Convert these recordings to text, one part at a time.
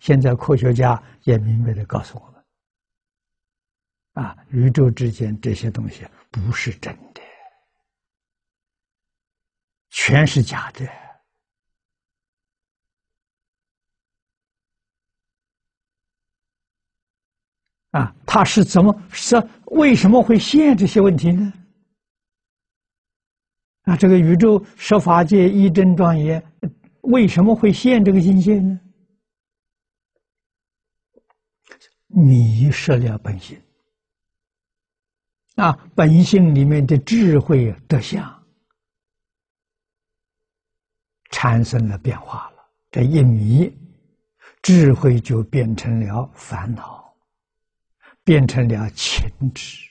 现在科学家也明白的告诉我们，啊，宇宙之间这些东西不是真的，全是假的。啊，他是怎么是为什么会现这些问题呢？啊，这个宇宙十法界一真庄严，为什么会现这个境界呢？迷失了本性，啊，本性里面的智慧德相产生了变化了，这一迷，智慧就变成了烦恼。变成了情执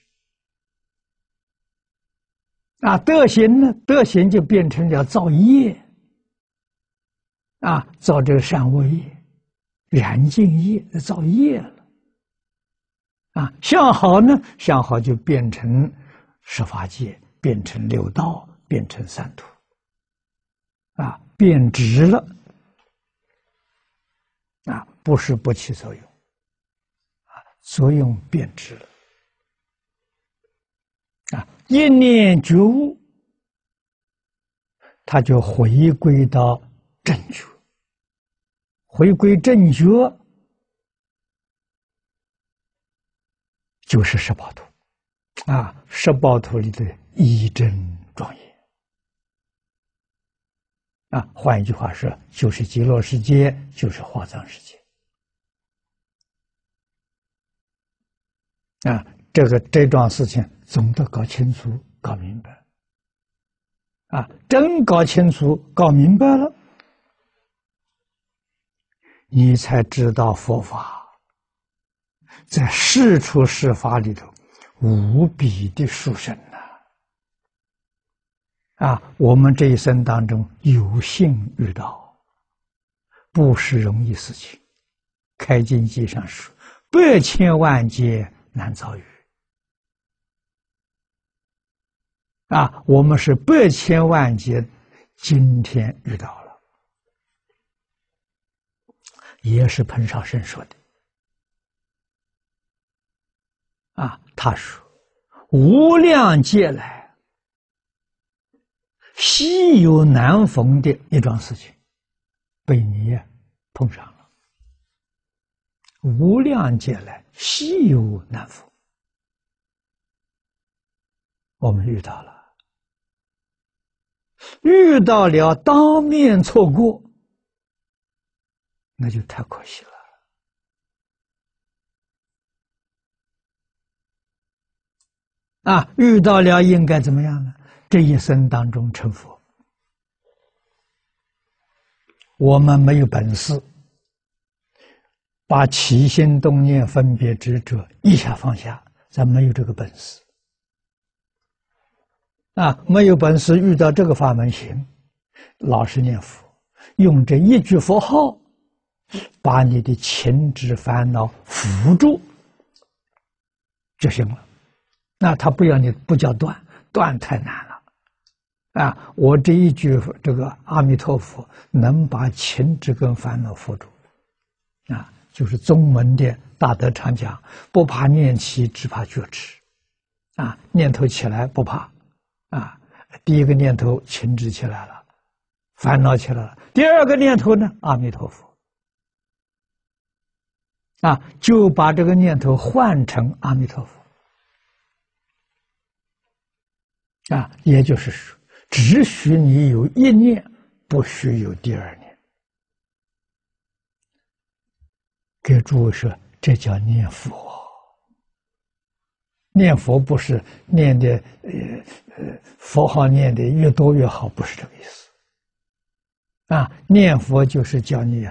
啊，德行呢？德行就变成了造业啊，造这个善恶业、燃尽业，造业了啊。向好呢，向好就变成十法界，变成六道，变成三途啊，变直了啊，不是不起作用。啊作用变质了啊！一念觉悟，他就回归到正觉，回归正觉就是十八图啊！十八图里的一真庄严啊！换一句话说，就是极乐世界，就是化藏世界。啊，这个这桩事情总得搞清楚、搞明白。啊，真搞清楚、搞明白了，你才知道佛法在世出世法里头无比的殊胜呐！啊，我们这一生当中有幸遇到，不是容易事情。开经记上说：“百千万劫。”难遭遇啊！我们是百千万劫，今天遇到了，也是彭少生说的啊。他说：“无量劫来，稀有难逢的一桩事情，被你碰上了。”无量劫来，稀有难逢，我们遇到了，遇到了当面错过，那就太可惜了。啊，遇到了应该怎么样呢？这一生当中成佛，我们没有本事。把起心动念、分别执着一下放下，咱没有这个本事啊！没有本事遇到这个法门行，老实念佛，用这一句佛号，把你的情执烦恼扶住就行了。那他不要你不叫断，断太难了啊！我这一句这个阿弥陀佛，能把情执跟烦恼扶住啊！就是宗门的大德常讲，不怕念起，只怕觉迟。啊，念头起来不怕，啊，第一个念头情执起来了，烦恼起来了。第二个念头呢，阿弥陀佛，啊，就把这个念头换成阿弥陀佛。啊，也就是说，只许你有一念，不许有第二念。给诸位说，这叫念佛。念佛不是念的呃呃佛号念的越多越好，不是这个意思。啊，念佛就是叫你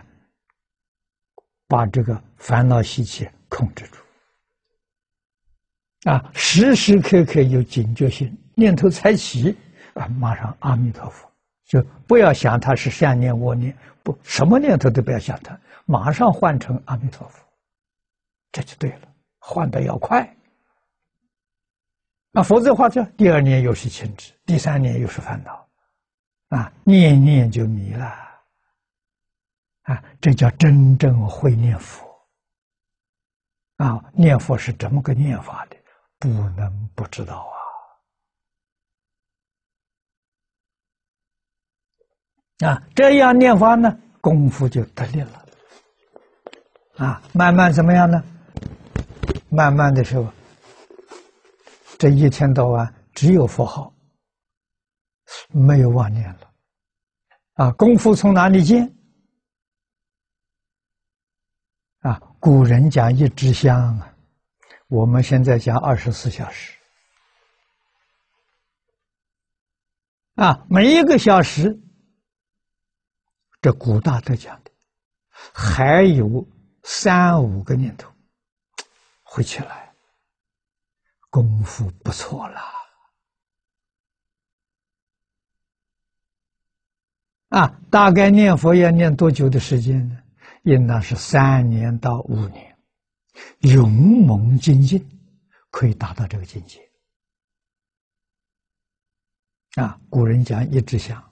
把这个烦恼习气控制住。啊，时时刻刻有警觉性，念头才起啊，马上阿弥陀佛，就不要想他是善念恶念，不，什么念头都不要想他。马上换成阿弥陀佛，这就对了。换的要快，那否则的话，就第二年又是情执，第三年又是烦恼，啊，念念就迷了，啊，这叫真正会念佛。啊，念佛是这么个念法的，不能不知道啊！啊，这样念法呢，功夫就得力了。啊，慢慢怎么样呢？慢慢的时候，这一天到晚只有佛号，没有妄念了。啊，功夫从哪里见？啊，古人讲一支香啊，我们现在讲二十四小时。啊，每一个小时，这古大德讲的，还有。三五个念头会起来，功夫不错了啊！大概念佛要念多久的时间呢？应当是三年到五年，勇猛精进，可以达到这个境界啊！古人讲一支香，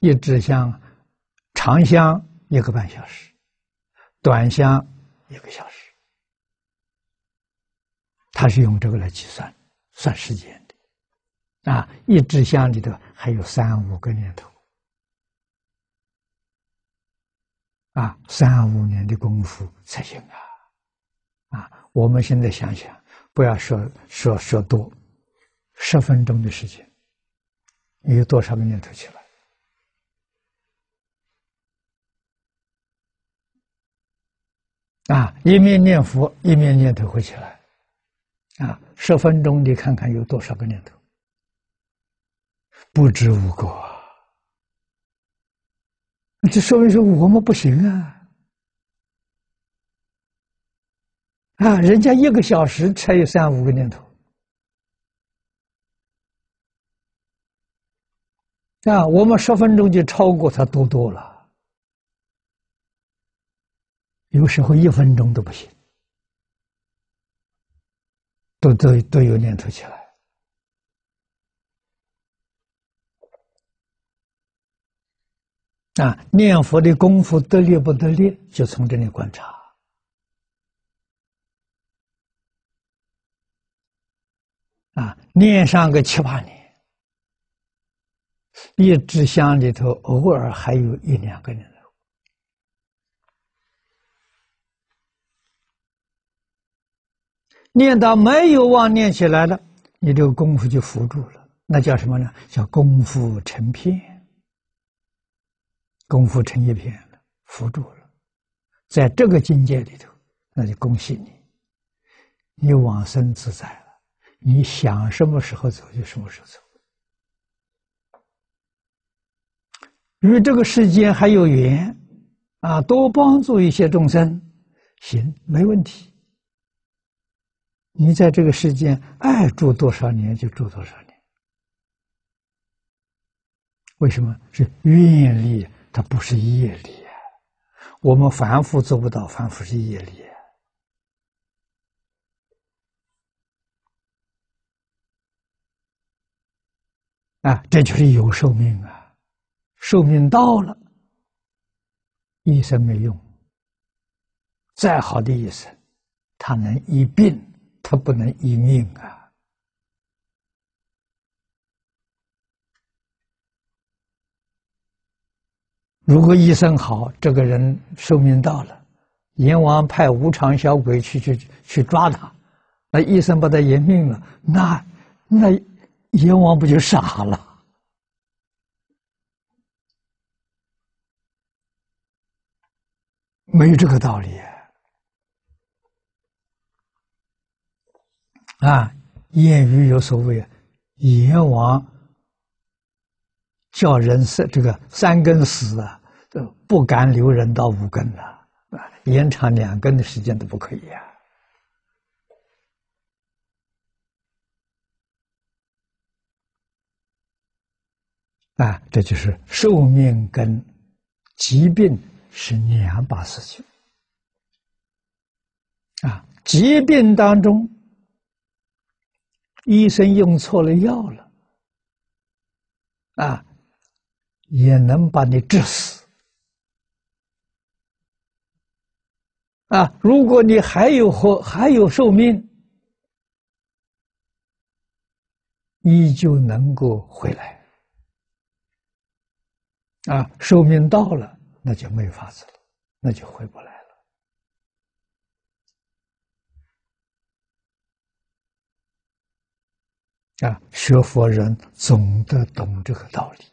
一支香长香一个半小时。短香一个小时，他是用这个来计算算时间的，啊，一支香里头还有三五个念头，啊，三五年的功夫才行啊，啊，我们现在想想，不要说说说多，十分钟的时间，你有多少个念头起来？啊，一面念佛，一面念头会起来。啊，十分钟你看看有多少个念头？不知无过。这说明说我们不行啊！啊，人家一个小时才有三五个念头。啊，我们十分钟就超过他多多了。有时候一分钟都不行，都都都有念头起来。啊，念佛的功夫得力不得力，就从这里观察。啊，念上个七八年，一支香里头偶尔还有一两个人。念到没有妄念起来了，你这个功夫就扶住了。那叫什么呢？叫功夫成片，功夫成一片了，扶住了。在这个境界里头，那就恭喜你，你往生自在了。你想什么时候走就什么时候走，与这个世间还有缘啊，多帮助一些众生，行，没问题。你在这个世间爱住多少年就住多少年，为什么是愿力？它不是业力啊！我们凡夫做不到，凡夫是业力啊！这就是有寿命啊！寿命到了，医生没用，再好的医生，他能医病。他不能依命啊！如果医生好，这个人寿命到了，阎王派无常小鬼去去去抓他，那医生把他延命了，那那阎王不就傻了？没这个道理。啊，谚语有所谓，阎王叫人三这个三更死啊，都不敢留人到五更了，啊，延长两更的时间都不可以啊。啊，这就是寿命跟疾病是两把事情。啊，疾病当中。医生用错了药了，啊，也能把你治死。啊，如果你还有活，还有寿命，依旧能够回来。啊，寿命到了，那就没法子了，那就回不来了。啊，学佛人总得懂这个道理。